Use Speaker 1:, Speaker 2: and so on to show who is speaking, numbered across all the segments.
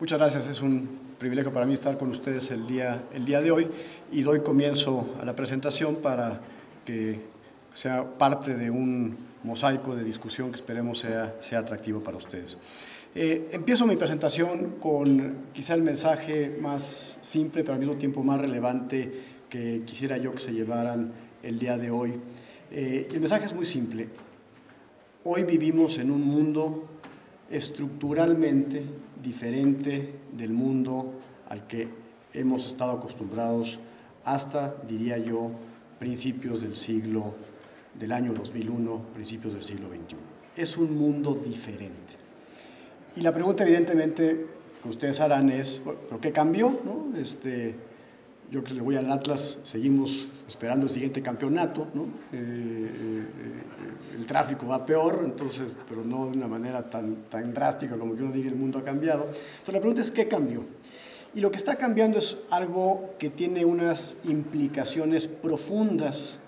Speaker 1: Muchas gracias, es un privilegio para mí estar con ustedes el día, el día de hoy y doy comienzo a la presentación para que sea parte de un mosaico de discusión que esperemos sea, sea atractivo para ustedes. Eh, empiezo mi presentación con quizá el mensaje más simple, pero al mismo tiempo más relevante que quisiera yo que se llevaran el día de hoy. Eh, el mensaje es muy simple. Hoy vivimos en un mundo estructuralmente diferente del mundo al que hemos estado acostumbrados hasta, diría yo, principios del siglo, del año 2001, principios del siglo XXI. Es un mundo diferente. Y la pregunta evidentemente que ustedes harán es, ¿pero qué cambió? No? Este, yo que le voy al Atlas, seguimos esperando el siguiente campeonato, ¿no? Eh, eh, el tráfico va peor, entonces, pero no de una manera tan, tan drástica como que uno diga el mundo ha cambiado. Entonces la pregunta es, ¿qué cambió? Y lo que está cambiando es algo que tiene unas implicaciones profundas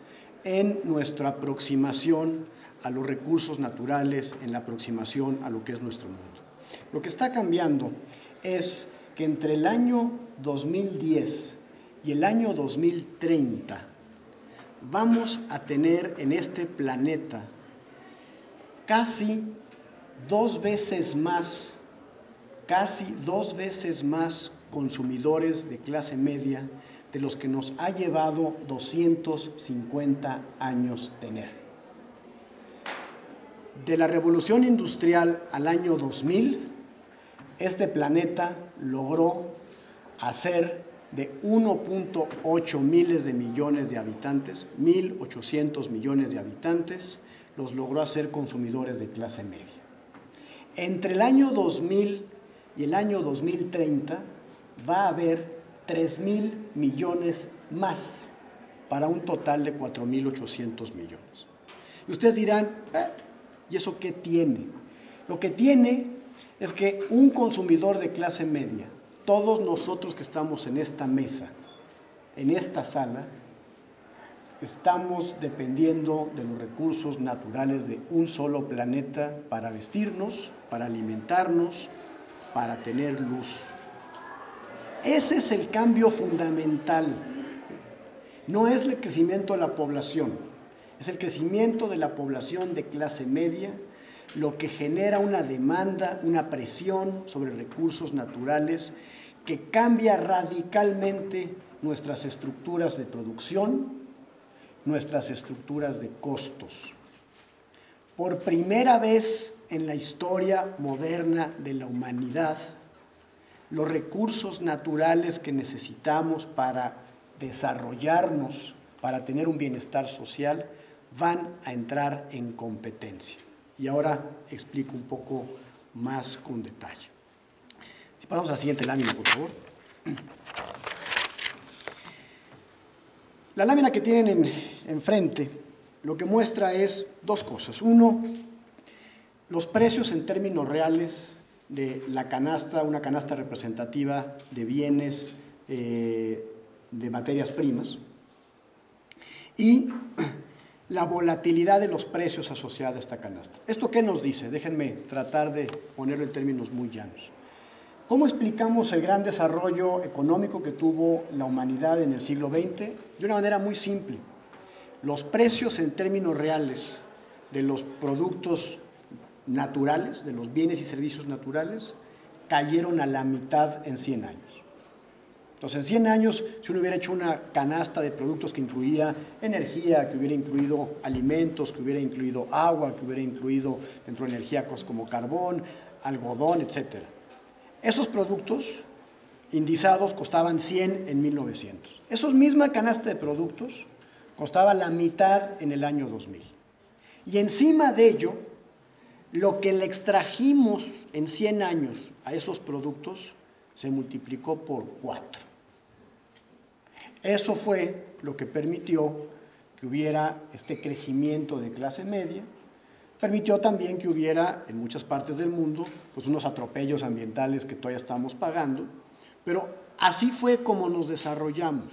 Speaker 1: en nuestra aproximación a los recursos naturales, en la aproximación a lo que es nuestro mundo. Lo que está cambiando es que entre el año 2010 y el año 2030 vamos a tener en este planeta casi dos veces más, casi dos veces más consumidores de clase media de los que nos ha llevado 250 años tener. De la revolución industrial al año 2000, este planeta logró hacer de 1.8 miles de millones de habitantes, 1.800 millones de habitantes, los logró hacer consumidores de clase media. Entre el año 2000 y el año 2030 va a haber 3 mil millones más para un total de 4.800 millones. Y ustedes dirán, eh, ¿y eso qué tiene? Lo que tiene es que un consumidor de clase media todos nosotros que estamos en esta mesa, en esta sala, estamos dependiendo de los recursos naturales de un solo planeta para vestirnos, para alimentarnos, para tener luz. Ese es el cambio fundamental. No es el crecimiento de la población, es el crecimiento de la población de clase media lo que genera una demanda, una presión sobre recursos naturales que cambia radicalmente nuestras estructuras de producción, nuestras estructuras de costos. Por primera vez en la historia moderna de la humanidad, los recursos naturales que necesitamos para desarrollarnos, para tener un bienestar social, van a entrar en competencia. Y ahora explico un poco más con detalle. Vamos a la siguiente lámina, por favor. La lámina que tienen enfrente lo que muestra es dos cosas. Uno, los precios en términos reales de la canasta, una canasta representativa de bienes, eh, de materias primas, y la volatilidad de los precios asociada a esta canasta. ¿Esto qué nos dice? Déjenme tratar de ponerlo en términos muy llanos. ¿Cómo explicamos el gran desarrollo económico que tuvo la humanidad en el siglo XX? De una manera muy simple. Los precios en términos reales de los productos naturales, de los bienes y servicios naturales, cayeron a la mitad en 100 años. Entonces, en 100 años, si uno hubiera hecho una canasta de productos que incluía energía, que hubiera incluido alimentos, que hubiera incluido agua, que hubiera incluido dentro de energía cosas como carbón, algodón, etcétera, esos productos indizados costaban 100 en 1900. Esos misma canasta de productos costaba la mitad en el año 2000. Y encima de ello, lo que le extrajimos en 100 años a esos productos se multiplicó por 4. Eso fue lo que permitió que hubiera este crecimiento de clase media, permitió también que hubiera en muchas partes del mundo pues unos atropellos ambientales que todavía estamos pagando, pero así fue como nos desarrollamos,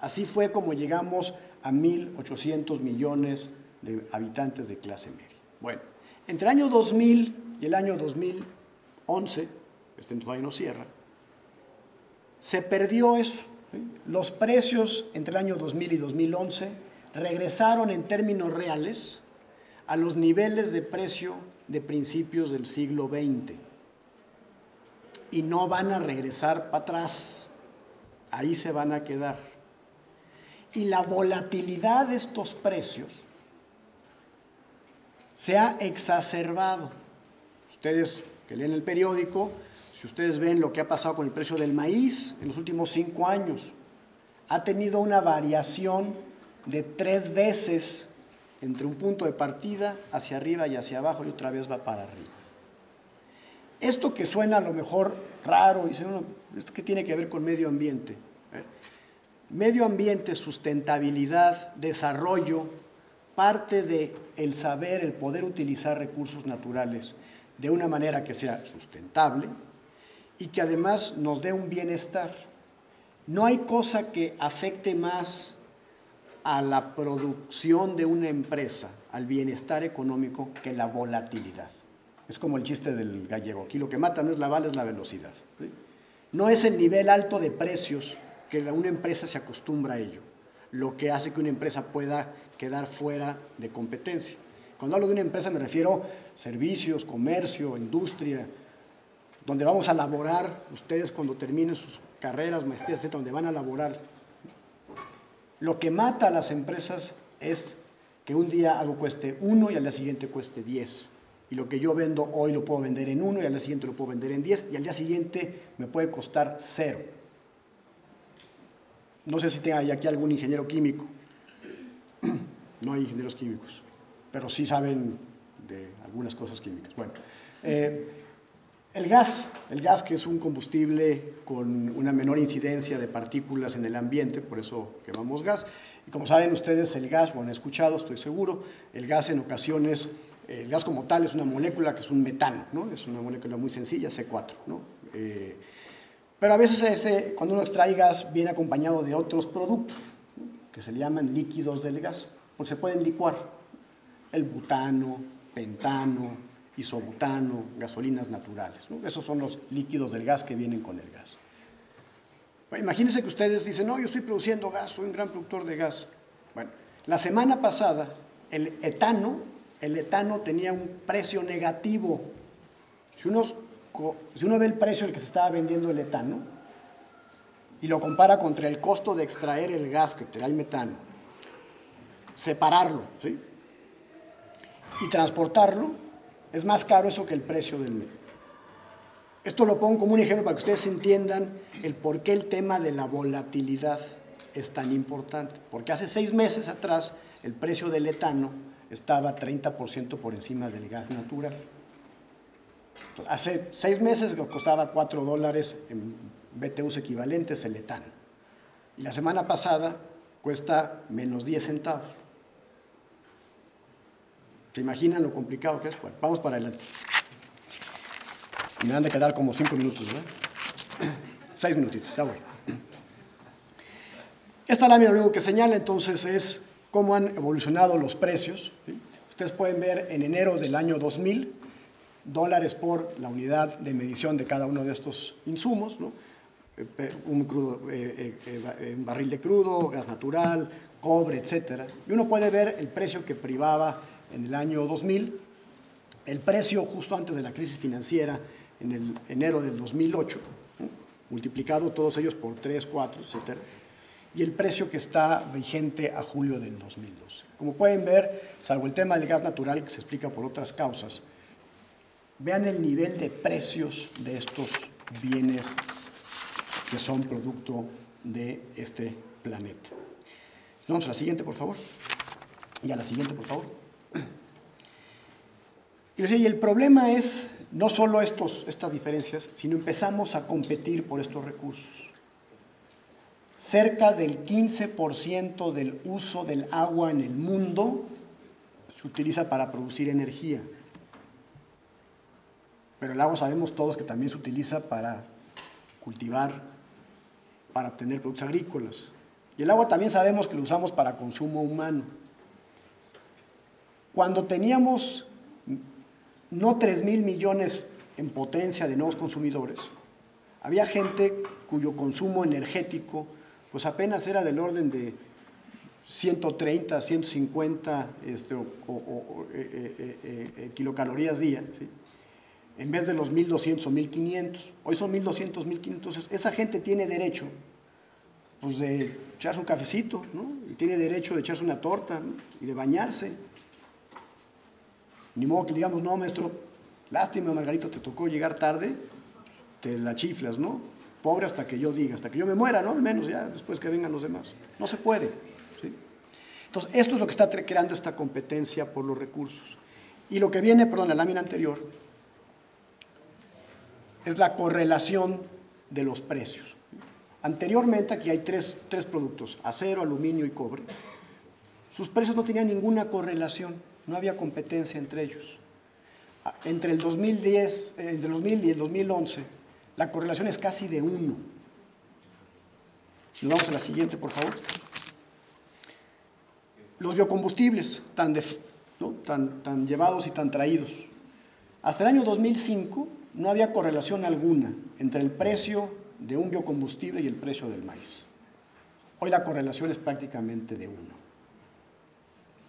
Speaker 1: así fue como llegamos a 1.800 millones de habitantes de clase media. Bueno, entre el año 2000 y el año 2011, este todavía no cierra, se perdió eso. Los precios entre el año 2000 y 2011 regresaron en términos reales a los niveles de precio de principios del siglo XX. Y no van a regresar para atrás, ahí se van a quedar. Y la volatilidad de estos precios se ha exacerbado. Ustedes que leen el periódico, si ustedes ven lo que ha pasado con el precio del maíz en los últimos cinco años, ha tenido una variación de tres veces entre un punto de partida hacia arriba y hacia abajo y otra vez va para arriba. Esto que suena a lo mejor raro, dice uno, ¿esto qué tiene que ver con medio ambiente? Medio ambiente, sustentabilidad, desarrollo, parte de el saber, el poder utilizar recursos naturales de una manera que sea sustentable y que además nos dé un bienestar. No hay cosa que afecte más a la producción de una empresa, al bienestar económico, que la volatilidad. Es como el chiste del gallego. Aquí lo que mata no es la bala, es la velocidad. No es el nivel alto de precios que una empresa se acostumbra a ello, lo que hace que una empresa pueda quedar fuera de competencia. Cuando hablo de una empresa me refiero a servicios, comercio, industria, donde vamos a laborar, ustedes cuando terminen sus carreras, maestrías, etc., donde van a laborar lo que mata a las empresas es que un día algo cueste uno y al día siguiente cueste 10. Y lo que yo vendo hoy lo puedo vender en uno y al día siguiente lo puedo vender en 10 y al día siguiente me puede costar cero. No sé si tenga aquí algún ingeniero químico. No hay ingenieros químicos, pero sí saben de algunas cosas químicas. Bueno, eh, el gas, el gas que es un combustible con una menor incidencia de partículas en el ambiente, por eso quemamos gas. Y como saben ustedes, el gas, o han escuchado, estoy seguro, el gas en ocasiones, el gas como tal es una molécula que es un metano, ¿no? es una molécula muy sencilla, C4. ¿no? Eh, pero a veces ese, cuando uno extrae gas viene acompañado de otros productos que se llaman líquidos del gas, porque se pueden licuar. El butano, pentano, isobutano, gasolinas naturales. Esos son los líquidos del gas que vienen con el gas. imagínense que ustedes dicen, no, yo estoy produciendo gas, soy un gran productor de gas. Bueno, la semana pasada el etano, el etano tenía un precio negativo. Si uno, ve el precio al que se estaba vendiendo el etano y lo compara contra el costo de extraer el gas que te el metano, separarlo ¿sí? y transportarlo, es más caro eso que el precio del medio. Esto lo pongo como un ejemplo para que ustedes entiendan el por qué el tema de la volatilidad es tan importante. Porque hace seis meses atrás el precio del etano estaba 30% por encima del gas natural. hace seis meses costaba 4 dólares en BTUs equivalentes el etano. Y la semana pasada cuesta menos 10 centavos. ¿Se imaginan lo complicado que es? Bueno, vamos para adelante. Me han de quedar como cinco minutos, ¿verdad? Seis minutitos, ya voy. Esta lámina lo único que señala entonces es cómo han evolucionado los precios. Ustedes pueden ver en enero del año 2000 dólares por la unidad de medición de cada uno de estos insumos, ¿no? Eh, un, crudo, eh, eh, un barril de crudo, gas natural, cobre, etc. Y uno puede ver el precio que privaba en el año 2000, el precio justo antes de la crisis financiera, en el enero del 2008, multiplicado todos ellos por 3, 4, etc. Y el precio que está vigente a julio del 2012. Como pueden ver, salvo el tema del gas natural, que se explica por otras causas, vean el nivel de precios de estos bienes que son producto de este planeta. Vamos a la siguiente, por favor. Y a la siguiente, por favor. Y el problema es no solo estos, estas diferencias, sino empezamos a competir por estos recursos. Cerca del 15% del uso del agua en el mundo se utiliza para producir energía. Pero el agua sabemos todos que también se utiliza para cultivar, para obtener productos agrícolas. Y el agua también sabemos que lo usamos para consumo humano. Cuando teníamos no 3 mil millones en potencia de nuevos consumidores, había gente cuyo consumo energético pues apenas era del orden de 130, 150 este, eh, eh, eh, kilocalorías día, en vez de los 1200 o 1500. Hoy son 1200, 1500. Entonces, esa gente tiene derecho pues, de echarse un cafecito, tiene derecho de echarse una torta y de bañarse. Ni modo que digamos, no, maestro, lástima, Margarito, te tocó llegar tarde, te la chiflas, ¿no? Pobre hasta que yo diga, hasta que yo me muera, ¿no? Al menos ya después que vengan los demás. No se puede. Entonces, esto es lo que está creando esta competencia por los recursos. Y lo que viene, perdón, la lámina anterior, es la correlación de los precios. Anteriormente aquí hay tres, tres productos, acero, aluminio y cobre. Sus precios no tenían ninguna correlación, no había competencia entre ellos. Ah, entre el 2010, eh, entre el 2000 y el 2011, la correlación es casi de uno. Nos vamos a la siguiente, por favor. Los biocombustibles, tan llevados y tan traídos. Hasta el año 2005 no había correlación alguna entre el precio de un biocombustible y el precio del maíz. Hoy la correlación es prácticamente de uno.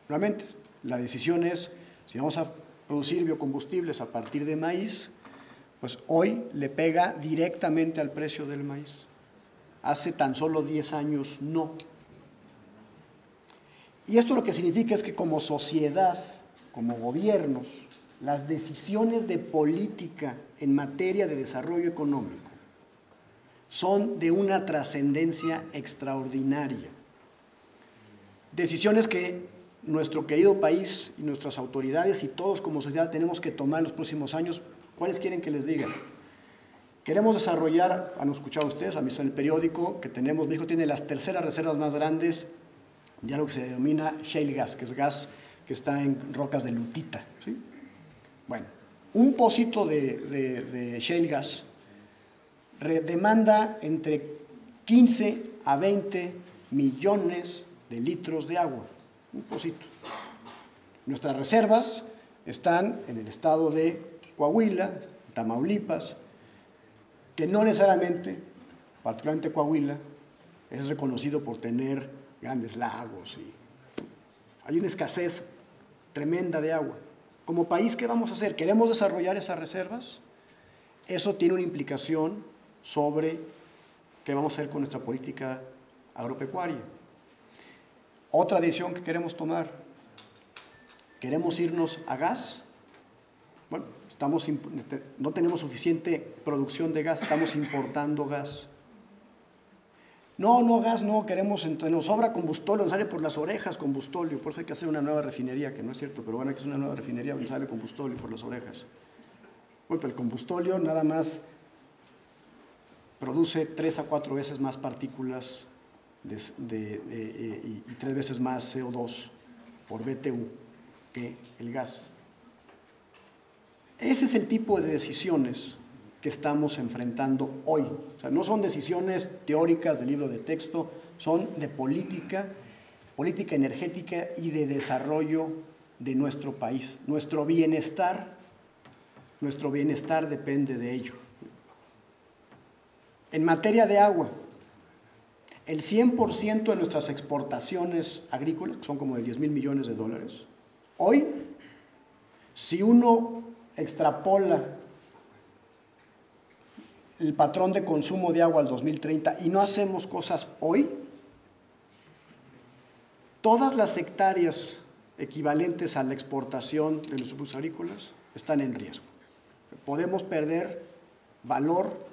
Speaker 1: Nuevamente, la decisión es, si vamos a producir biocombustibles a partir de maíz, pues hoy le pega directamente al precio del maíz. Hace tan solo 10 años no. Y esto lo que significa es que como sociedad, como gobiernos, las decisiones de política en materia de desarrollo económico son de una trascendencia extraordinaria. Decisiones que nuestro querido país y nuestras autoridades y todos como sociedad tenemos que tomar en los próximos años ¿Cuáles quieren que les diga? Queremos desarrollar, han escuchado ustedes, han visto en el periódico que tenemos, México tiene las terceras reservas más grandes de algo que se denomina shale gas, que es gas que está en rocas de lutita. Bueno, un pocito de, shale gas demanda entre 15 a 20 millones de litros de agua, un pocito. Nuestras reservas están en el estado de Coahuila, Tamaulipas, que no necesariamente, particularmente Coahuila, es reconocido por tener grandes lagos y hay una escasez tremenda de agua. Como país, ¿qué vamos a hacer? ¿Queremos desarrollar esas reservas? Eso tiene una implicación sobre qué vamos a hacer con nuestra política agropecuaria. Otra decisión que queremos tomar, ¿queremos irnos a gas? Bueno, este, no tenemos suficiente producción de gas, estamos importando gas. No, no, gas no, queremos, nos sobra combustóleo, nos sale por las orejas combustóleo, por eso hay que hacer una nueva refinería, que no es cierto, pero bueno, que hacer una nueva refinería donde sale combustóleo por las orejas. Bueno, pero el combustóleo nada más produce tres a cuatro veces más partículas eh, y tres veces más CO2 por BTU que el gas. Ese es el tipo de decisiones que estamos enfrentando hoy. O sea, no son decisiones teóricas del libro de texto, son de política, política energética y de desarrollo de nuestro país. Nuestro bienestar, nuestro bienestar depende de ello. En materia de agua, el 100% de nuestras exportaciones agrícolas, que son como de 10 mil millones de dólares, hoy, si uno extrapola el patrón de consumo de agua al 2030 y no hacemos cosas hoy, todas las hectáreas equivalentes a la exportación de los productos agrícolas están en riesgo. Podemos perder valor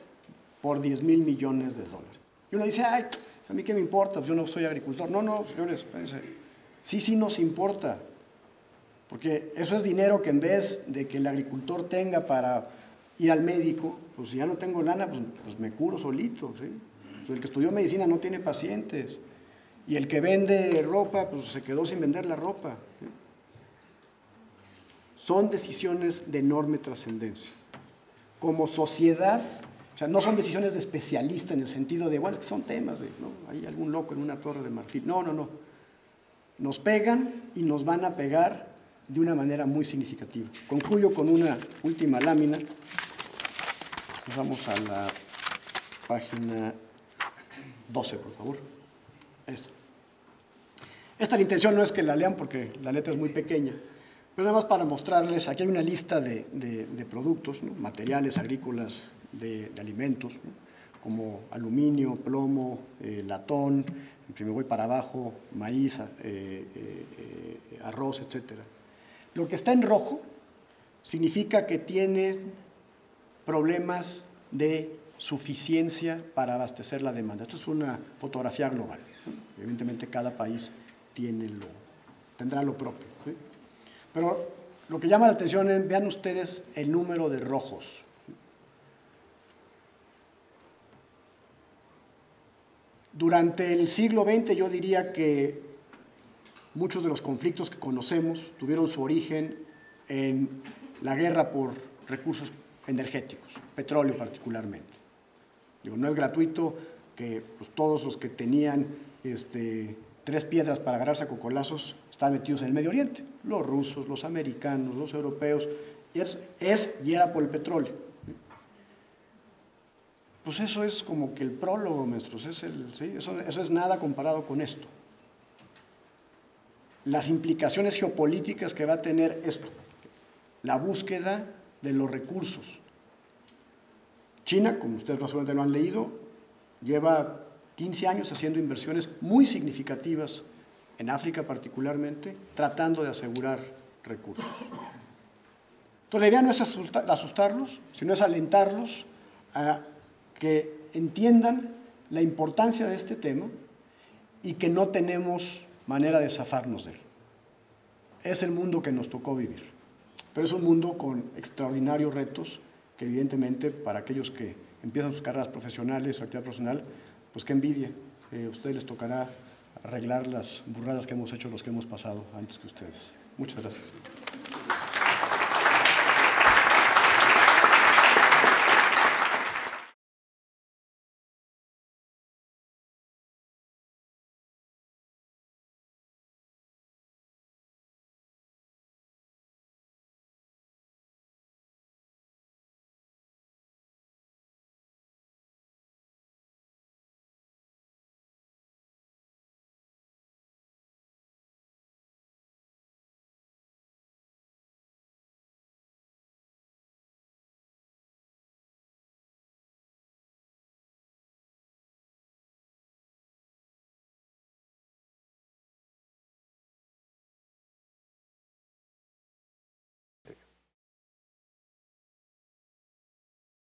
Speaker 1: por 10 mil millones de dólares. Y uno dice, ay, a mí qué me importa, pues yo no soy agricultor. No, no, señores, sí, sí nos importa. Porque eso es dinero que en vez de que el agricultor tenga para ir al médico, pues si ya no tengo lana, pues, pues me curo solito. Pues el que estudió medicina no tiene pacientes. Y el que vende ropa, pues se quedó sin vender la ropa. Son decisiones de enorme trascendencia. Como sociedad, o sea, no son decisiones de especialista en el sentido de, bueno, son temas de, ¿no? Hay algún loco en una torre de marfil. No, no, no. Nos pegan y nos van a pegar de una manera muy significativa. Concluyo con una última lámina Vamos a la página 12, por favor. Esta. Esta la intención no es que la lean porque la letra es muy pequeña, pero nada más para mostrarles, aquí hay una lista de, productos, materiales agrícolas, de, alimentos, como aluminio, plomo, eh, latón, me voy para abajo, maíz, eh, eh, arroz, etc. Lo que está en rojo significa que tiene problemas de suficiencia para abastecer la demanda. Esto es una fotografía global. Evidentemente cada país tiene lo, tendrá lo propio. Pero lo que llama la atención es, vean ustedes el número de rojos. Durante el siglo XX yo diría que muchos de los conflictos que conocemos tuvieron su origen en la guerra por recursos energéticos, petróleo particularmente. Digo, no es gratuito que pues, todos los que tenían este, tres piedras para agarrarse a cocolazos están metidos en el Medio Oriente, los rusos, los americanos, los europeos, y es, y era por el petróleo. Pues eso es como que el prólogo, maestros, eso es nada comparado con esto. Las implicaciones geopolíticas que va a tener esto, la búsqueda de los recursos. China, como ustedes seguramente lo han leído, lleva 15 años haciendo inversiones muy significativas en África particularmente, tratando de asegurar recursos. Entonces la idea no es asustarlos, sino es alentarlos a que entiendan la importancia de este tema y que no tenemos manera de zafarnos de él. Es el mundo que nos tocó vivir. Pero es un mundo con extraordinarios retos que evidentemente para aquellos que empiezan sus carreras profesionales, su actividad profesional, pues qué envidia. Eh, a ustedes les tocará arreglar las burradas que hemos hecho los que hemos pasado antes que ustedes. Muchas gracias.